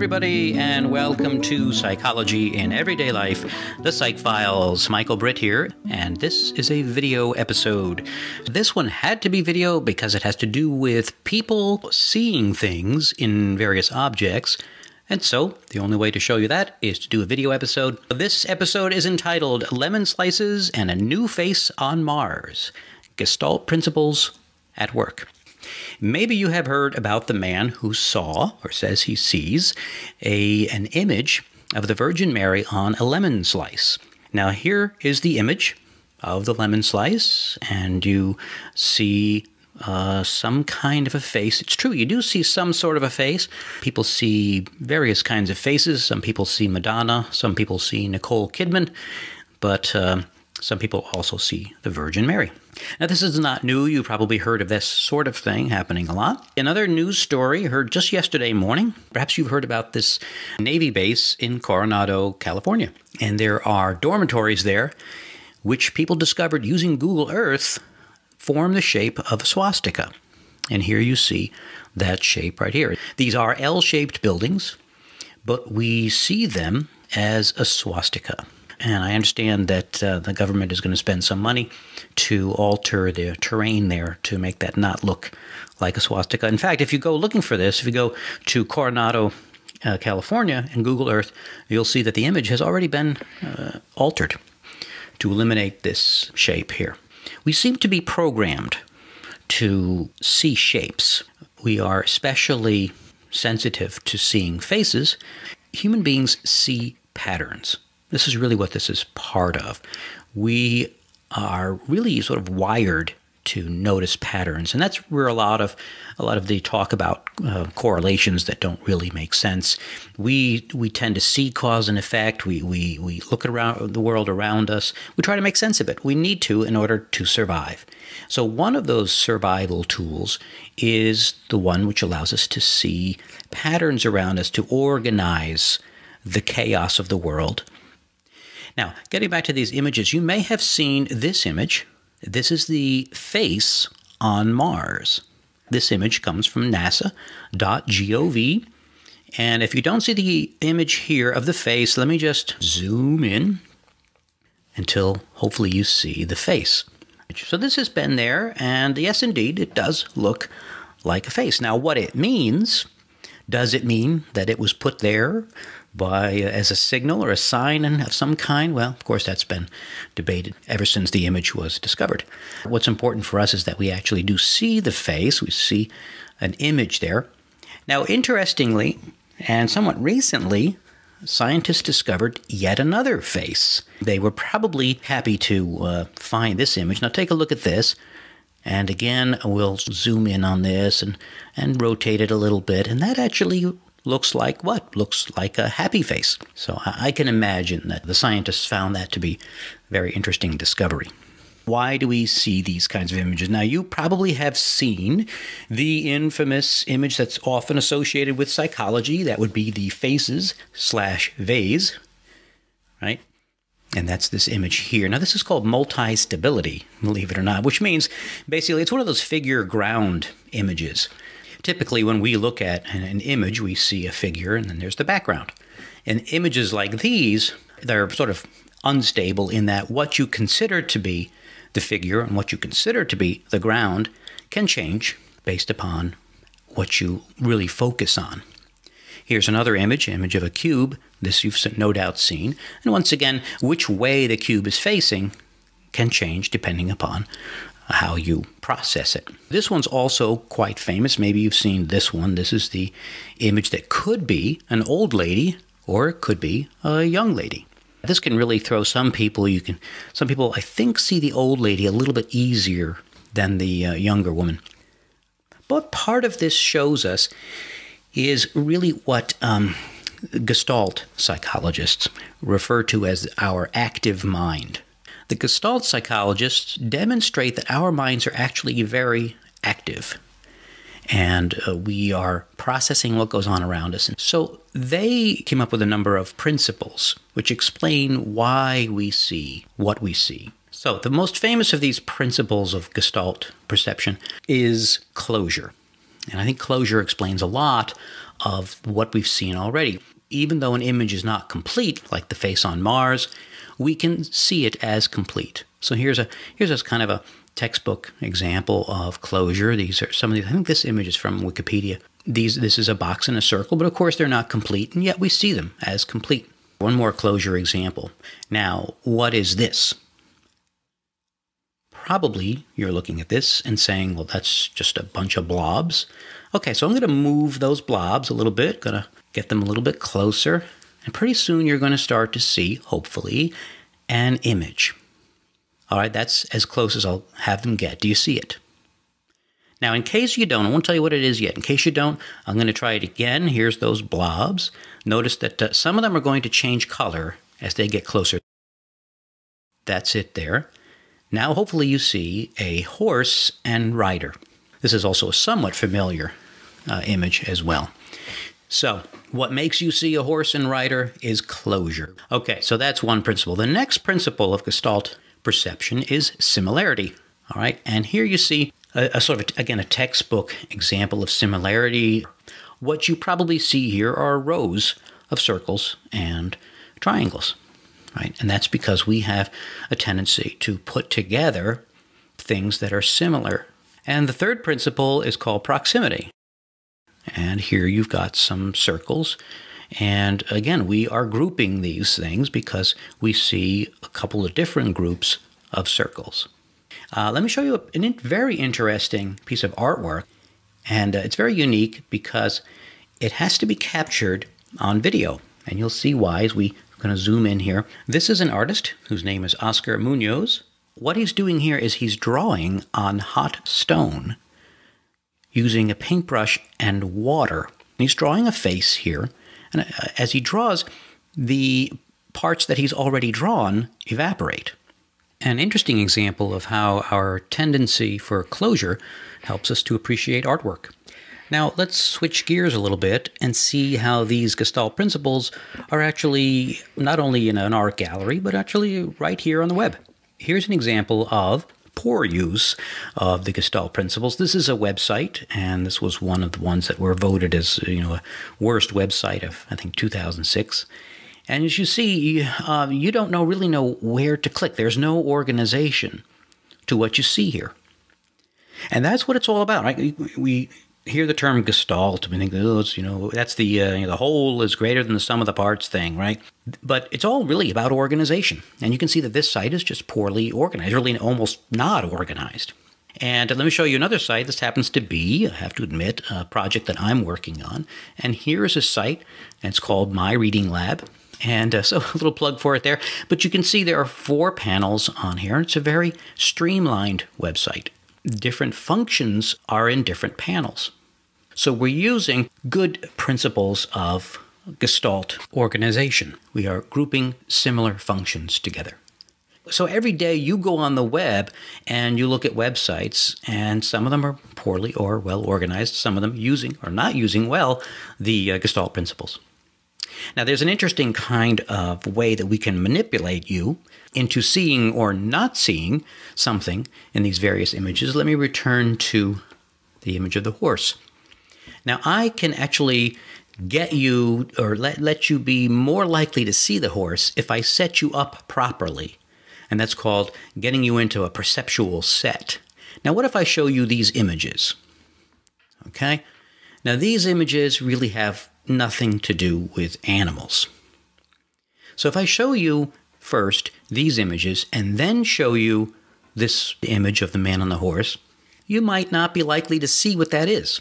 everybody, and welcome to Psychology in Everyday Life, the Psych Files. Michael Britt here, and this is a video episode. This one had to be video because it has to do with people seeing things in various objects. And so, the only way to show you that is to do a video episode. This episode is entitled Lemon Slices and a New Face on Mars Gestalt Principles at Work. Maybe you have heard about the man who saw, or says he sees, a, an image of the Virgin Mary on a lemon slice. Now, here is the image of the lemon slice, and you see uh, some kind of a face. It's true, you do see some sort of a face. People see various kinds of faces. Some people see Madonna, some people see Nicole Kidman, but uh, some people also see the Virgin Mary. Now, this is not new. You probably heard of this sort of thing happening a lot. Another news story heard just yesterday morning. Perhaps you've heard about this Navy base in Coronado, California. And there are dormitories there, which people discovered using Google Earth form the shape of a swastika. And here you see that shape right here. These are L shaped buildings, but we see them as a swastika. And I understand that uh, the government is going to spend some money to alter the terrain there to make that not look like a swastika. In fact, if you go looking for this, if you go to Coronado, uh, California, in Google Earth, you'll see that the image has already been uh, altered to eliminate this shape here. We seem to be programmed to see shapes. We are especially sensitive to seeing faces. Human beings see patterns. This is really what this is part of. We are really sort of wired to notice patterns, and that's where a lot of a lot of the talk about uh, correlations that don't really make sense. We we tend to see cause and effect. We we we look around the world around us. We try to make sense of it. We need to in order to survive. So one of those survival tools is the one which allows us to see patterns around us to organize the chaos of the world now, getting back to these images, you may have seen this image. This is the face on Mars. This image comes from nasa.gov. And if you don't see the image here of the face, let me just zoom in until hopefully you see the face. So this has been there, and yes, indeed, it does look like a face. Now, what it means, does it mean that it was put there by uh, as a signal or a sign of some kind? Well, of course, that's been debated ever since the image was discovered. What's important for us is that we actually do see the face. We see an image there. Now, interestingly, and somewhat recently, scientists discovered yet another face. They were probably happy to uh, find this image. Now, take a look at this. And again, we'll zoom in on this and, and rotate it a little bit. And that actually looks like what? Looks like a happy face. So I can imagine that the scientists found that to be a very interesting discovery. Why do we see these kinds of images? Now, you probably have seen the infamous image that's often associated with psychology. That would be the faces slash vase, right? And that's this image here. Now, this is called multi stability, believe it or not, which means basically it's one of those figure ground images typically when we look at an, image, we see a figure and then there's the background. And images like these, they're sort of unstable in that what you consider to be the figure and what you consider to be the ground can change based upon what you really focus on. Here's another image, image of a cube. This you've no doubt seen. And once again, which way the cube is facing can change depending upon how you process it. This one's also quite famous. Maybe you've seen this one. This is the image that could be an old lady or it could be a young lady. This can really throw some people. You can some people I think see the old lady a little bit easier than the uh, younger woman. But part of this shows us is really what um, Gestalt psychologists refer to as our active mind. The Gestalt psychologists demonstrate that our minds are actually very active and uh, we are processing what goes on around us. And so they came up with a number of principles which explain why we see what we see. So the most famous of these principles of Gestalt perception is closure. And I think closure explains a lot of what we've seen already. Even though an image is not complete, like the face on Mars, we can see it as complete. So here's a here's a kind of a textbook example of closure. These are some of these. I think this image is from Wikipedia. These this is a box and a circle, but of course they're not complete, and yet we see them as complete. One more closure example. Now, what is this? Probably you're looking at this and saying, well, that's just a bunch of blobs. Okay, so I'm going to move those blobs a little bit, going to get them a little bit closer, and pretty soon you're going to start to see, hopefully, an image. All right, that's as close as I'll have them get. Do you see it? Now, in case you don't, I won't tell you what it is yet. In case you don't, I'm going to try it again. Here's those blobs. Notice that uh, some of them are going to change color as they get closer. That's it there. Now, hopefully, you see a horse and rider. This is also a somewhat familiar uh, image as well. So, what makes you see a horse and rider is closure. Okay, so that's one principle. The next principle of Gestalt perception is similarity. All right, and here you see a, a sort of, again, a textbook example of similarity. What you probably see here are rows of circles and triangles, right? And that's because we have a tendency to put together things that are similar. And the third principle is called proximity. And here you've got some circles. And again, we are grouping these things because we see a couple of different groups of circles. Uh, let me show you a, a, very interesting piece of artwork. And uh, it's very unique because it has to be captured on video. And you'll see why as we are going to zoom in here. This is an artist whose name is Oscar Munoz. What he's doing here is he's drawing on hot stone using a paintbrush and water. And He's drawing a face here. And uh, as he draws, the parts that he's already drawn evaporate. An interesting example of how our tendency for closure helps us to appreciate artwork. Now, let's switch gears a little bit and see how these Gestalt principles are actually not only in an art gallery, but actually right here on the web. Here's an example of poor use of the Gestalt principles. This is a website, and this was one of the ones that were voted as you know worst website of I think 2006. And as you see, uh, you don't know really know where to click. There's no organization to what you see here, and that's what it's all about. Right? We hear the term gestalt, we think, oh, you know, that's the uh, you know, the whole is greater than the sum of the parts thing, right? But it's all really about organization, and you can see that this site is just poorly organized, really almost not organized. And let me show you another site. This happens to be, I have to admit, a project that I'm working on. And here is a site, and it's called My Reading Lab. And uh, so a little plug for it there. But you can see there are four panels on here. and It's a very streamlined website different functions are in different panels. So we're using good principles of Gestalt organization. We are grouping similar functions together. So every day you go on the web and you look at websites, and some of them are poorly or well organized, some of them using or not using well the uh, Gestalt principles. Now, there's an interesting kind of way that we can manipulate you into seeing or not seeing something in these various images. Let me return to the image of the horse. Now, I can actually get you or let, let you be more likely to see the horse if I set you up properly. And that's called getting you into a perceptual set. Now, what if I show you these images? Okay? Now, these images really have nothing to do with animals. So if I show you first these images and then show you this image of the man on the horse, you might not be likely to see what that is.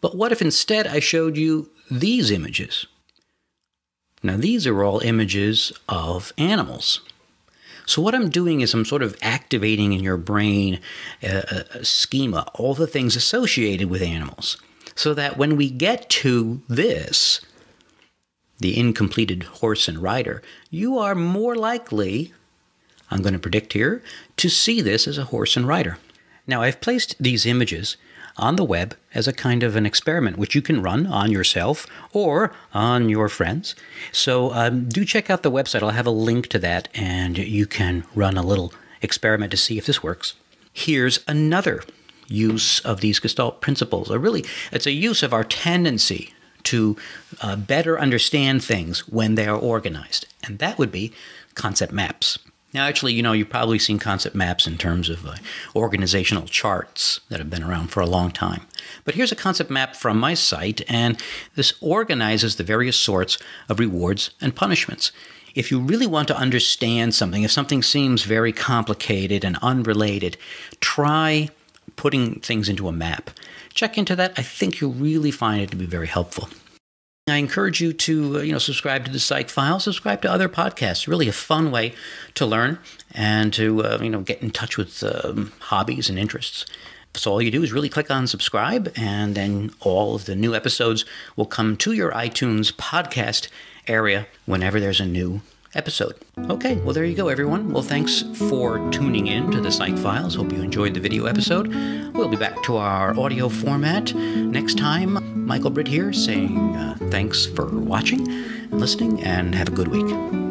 But what if instead I showed you these images? Now, these are all images of animals. So, what I'm doing is I'm sort of activating in your brain a, a, schema, all the things associated with animals, so that when we get to this, the incompleted horse and rider, you are more likely, I'm going to predict here, to see this as a horse and rider. Now, I've placed these images on the web as a kind of an experiment, which you can run on yourself or on your friends. So um, do check out the website. I'll have a link to that, and you can run a little experiment to see if this works. Here's another use of these Gestalt principles, or really, it's a use of our tendency to uh, better understand things when they are organized, and that would be concept maps. Now, actually, you know, you've probably seen concept maps in terms of uh, organizational charts that have been around for a long time. But here's a concept map from my site, and this organizes the various sorts of rewards and punishments. If you really want to understand something, if something seems very complicated and unrelated, try putting things into a map. Check into that. I think you'll really find it to be very helpful. I encourage you to, uh, you know, subscribe to the Psych File, subscribe to other podcasts. Really a fun way to learn and to, uh, you know, get in touch with um, hobbies and interests. So all you do is really click on subscribe, and then all of the new episodes will come to your iTunes podcast area whenever there's a new episode. Okay, well, there you go, everyone. Well, thanks for tuning in to the Psych Files. Hope you enjoyed the video episode. We'll be back to our audio format next time. Michael Britt here saying uh, thanks for watching, and listening, and have a good week.